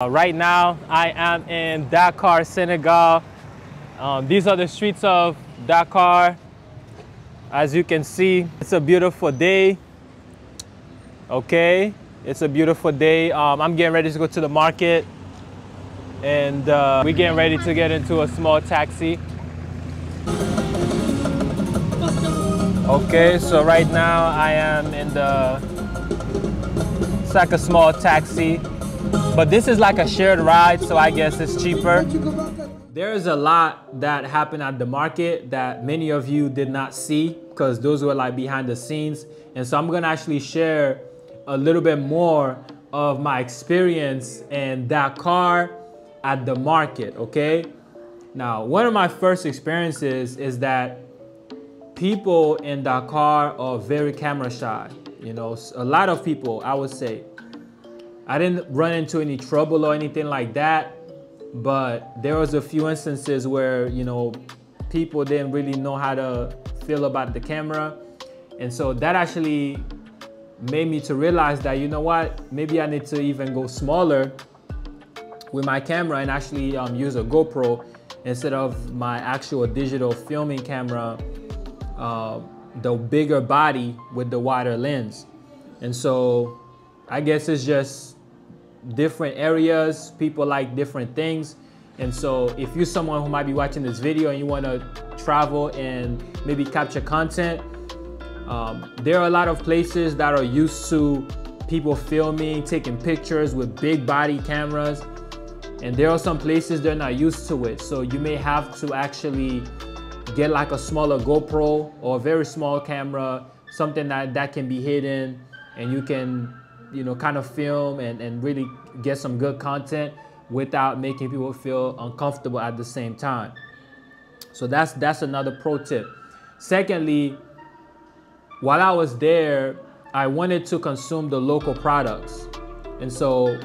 Uh, right now, I am in Dakar, Senegal. Um, these are the streets of Dakar. As you can see, it's a beautiful day. Okay, it's a beautiful day. Um, I'm getting ready to go to the market and uh, we're getting ready to get into a small taxi. Okay, so right now I am in the, it's like a small taxi. But this is like a shared ride, so I guess it's cheaper. There is a lot that happened at the market that many of you did not see because those were like behind the scenes. And so I'm gonna actually share a little bit more of my experience in Dakar at the market, okay? Now, one of my first experiences is that people in Dakar are very camera shy. You know, a lot of people, I would say, I didn't run into any trouble or anything like that, but there was a few instances where, you know, people didn't really know how to feel about the camera. And so that actually made me to realize that, you know what, maybe I need to even go smaller with my camera and actually um, use a GoPro instead of my actual digital filming camera, uh, the bigger body with the wider lens. And so I guess it's just different areas, people like different things. And so if you're someone who might be watching this video and you want to travel and maybe capture content, um, there are a lot of places that are used to people filming, taking pictures with big body cameras. And there are some places they're not used to it. So you may have to actually get like a smaller GoPro or a very small camera, something that, that can be hidden and you can you know, kind of film and, and really get some good content without making people feel uncomfortable at the same time. So that's that's another pro tip. Secondly, while I was there, I wanted to consume the local products. And so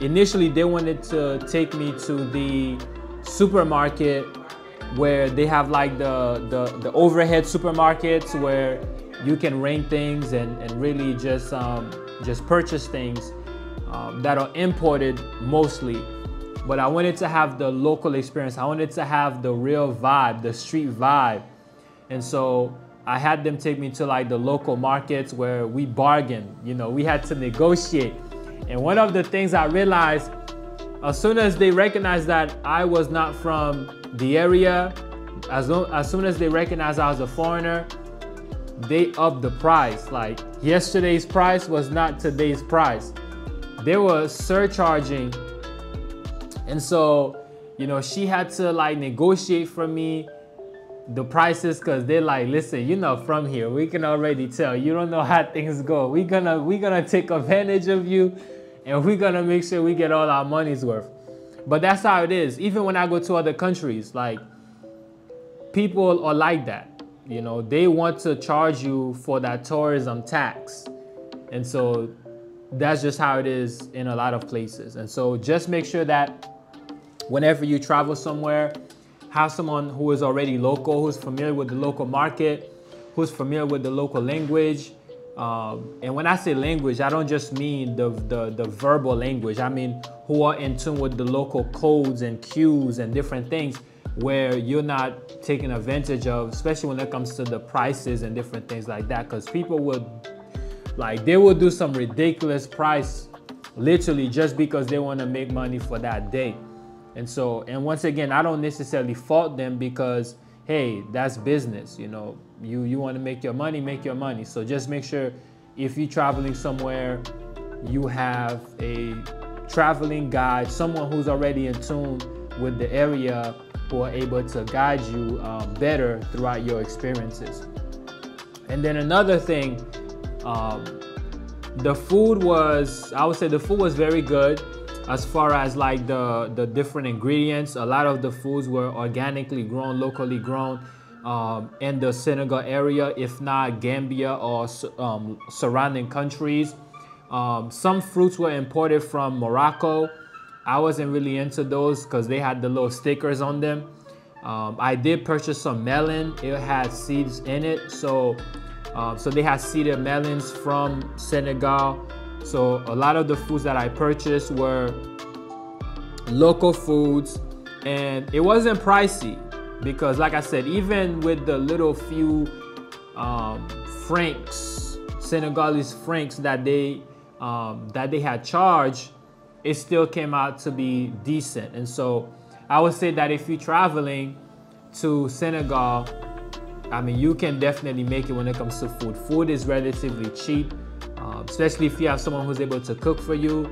initially they wanted to take me to the supermarket where they have like the, the, the overhead supermarkets where you can rent things and, and really just um, just purchase things um, that are imported mostly. But I wanted to have the local experience. I wanted to have the real vibe, the street vibe. And so I had them take me to like the local markets where we bargained. You know, we had to negotiate. And one of the things I realized as soon as they recognized that I was not from the area, as, long, as soon as they recognized I was a foreigner, they upped the price. Like yesterday's price was not today's price. They were surcharging. And so, you know, she had to like negotiate for me the prices because they're like, listen, you're not from here. We can already tell. You don't know how things go. We're gonna we're gonna take advantage of you and we're gonna make sure we get all our money's worth. But that's how it is. Even when I go to other countries, like people are like that. You know, they want to charge you for that tourism tax. And so that's just how it is in a lot of places. And so just make sure that whenever you travel somewhere, have someone who is already local, who's familiar with the local market, who's familiar with the local language. Um, and when I say language, I don't just mean the, the, the verbal language. I mean who are in tune with the local codes and cues and different things where you're not taking advantage of, especially when it comes to the prices and different things like that. Because people would, like, they will do some ridiculous price literally just because they want to make money for that day. And so, and once again, I don't necessarily fault them because, hey, that's business. You know, you, you want to make your money, make your money. So just make sure if you're traveling somewhere, you have a traveling guide, someone who's already in tune with the area who are able to guide you um, better throughout your experiences. And then another thing, um, the food was, I would say the food was very good as far as like the, the different ingredients. A lot of the foods were organically grown, locally grown um, in the Senegal area, if not Gambia or um, surrounding countries. Um, some fruits were imported from Morocco. I wasn't really into those because they had the little stickers on them. Um, I did purchase some melon. It had seeds in it. So, um, so they had seeded melons from Senegal. So a lot of the foods that I purchased were local foods, and it wasn't pricey because, like I said, even with the little few um, francs, Senegalese francs that they um, that they had charged, it still came out to be decent. And so, I would say that if you're traveling to Senegal, I mean, you can definitely make it when it comes to food. Food is relatively cheap, um, especially if you have someone who's able to cook for you.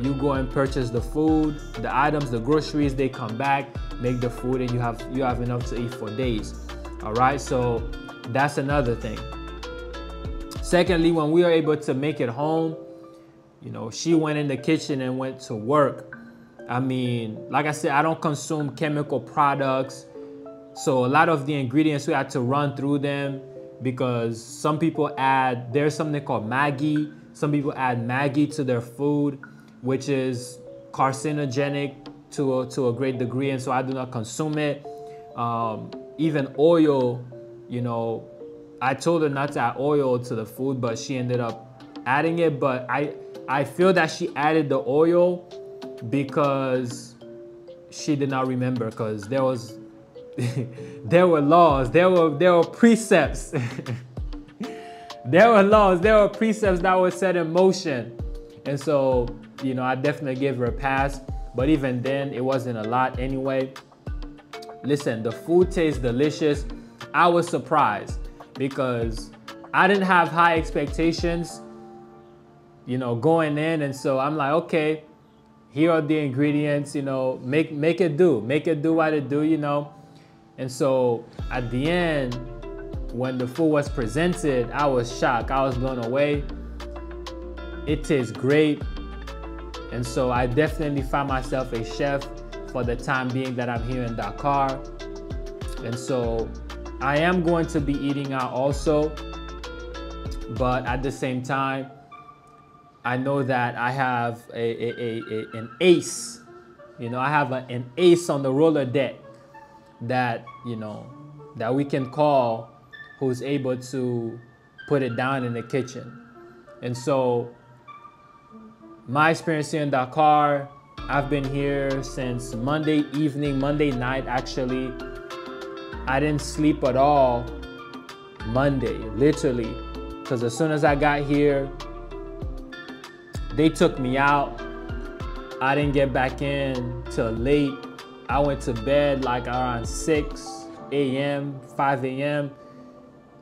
You go and purchase the food, the items, the groceries. They come back, make the food, and you have you have enough to eat for days. All right, so that's another thing. Secondly, when we are able to make it home, you know, she went in the kitchen and went to work. I mean, like I said, I don't consume chemical products. So a lot of the ingredients we had to run through them because some people add there's something called Maggi. Some people add Maggi to their food, which is carcinogenic to a, to a great degree, and so I do not consume it. Um, even oil, you know, I told her not to add oil to the food, but she ended up adding it. But I I feel that she added the oil because she did not remember because there was there were laws, there were there were precepts. there were laws, there were precepts that were set in motion. And so, you know, I definitely gave her a pass, but even then it wasn't a lot anyway. Listen, the food tastes delicious. I was surprised because I didn't have high expectations, you know, going in and so I'm like, okay, here are the ingredients, you know, make make it do, make it do what it do, you know. And so at the end, when the food was presented, I was shocked. I was blown away. It tastes great. And so I definitely find myself a chef for the time being that I'm here in Dakar. And so I am going to be eating out also. But at the same time, I know that I have a, a, a, an ace. You know, I have an ace on the roller deck that you know that we can call who's able to put it down in the kitchen and so my experience here in dakar i've been here since monday evening monday night actually i didn't sleep at all monday literally because as soon as i got here they took me out i didn't get back in till late I went to bed like around 6 a.m., 5 a.m.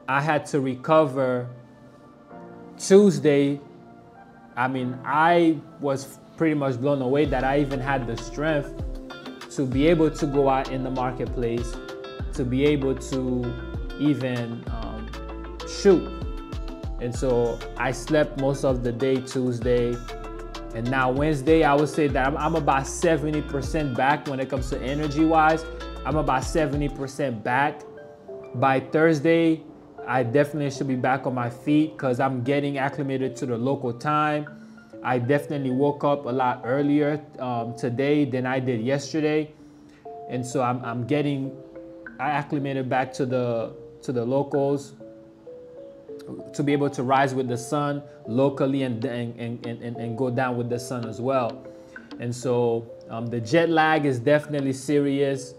I had to recover Tuesday. I mean, I was pretty much blown away that I even had the strength to be able to go out in the marketplace, to be able to even um, shoot. And so I slept most of the day Tuesday. And now Wednesday, I would say that I'm, I'm about 70% back when it comes to energy wise. I'm about 70% back. By Thursday, I definitely should be back on my feet because I'm getting acclimated to the local time. I definitely woke up a lot earlier um, today than I did yesterday. And so I'm, I'm getting acclimated back to the to the locals to be able to rise with the sun locally and, and, and, and, and go down with the sun as well. And so um, the jet lag is definitely serious.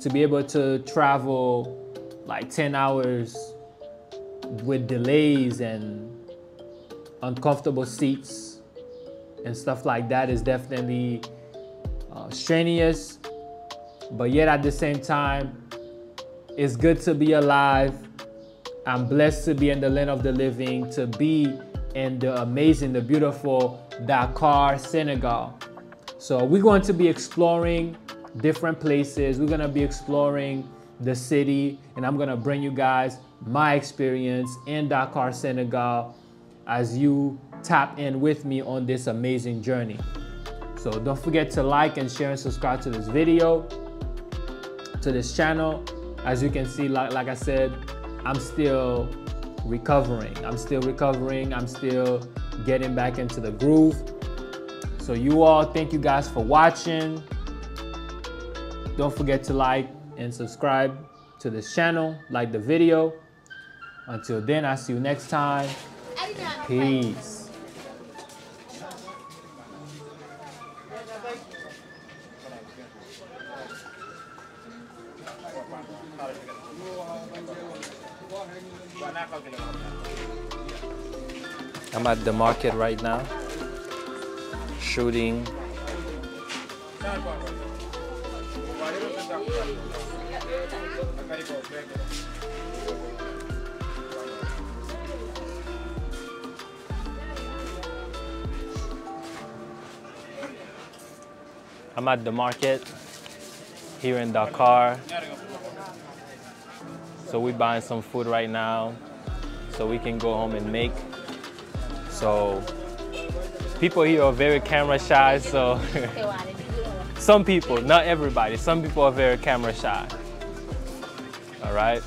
To be able to travel like 10 hours with delays and uncomfortable seats and stuff like that is definitely uh, strenuous. But yet at the same time, it's good to be alive I'm blessed to be in the land of the living, to be in the amazing, the beautiful Dakar, Senegal. So we're going to be exploring different places. We're going to be exploring the city, and I'm going to bring you guys my experience in Dakar, Senegal, as you tap in with me on this amazing journey. So don't forget to like and share and subscribe to this video, to this channel. As you can see, like, like I said, I'm still recovering. I'm still recovering. I'm still getting back into the groove. So you all, thank you guys for watching. Don't forget to like and subscribe to this channel, like the video. Until then, I'll see you next time. Peace. I'm at the market right now, shooting. I'm at the market here in Dakar. So we're buying some food right now so we can go home and make. So people here are very camera shy, so some people, not everybody, some people are very camera shy. All right?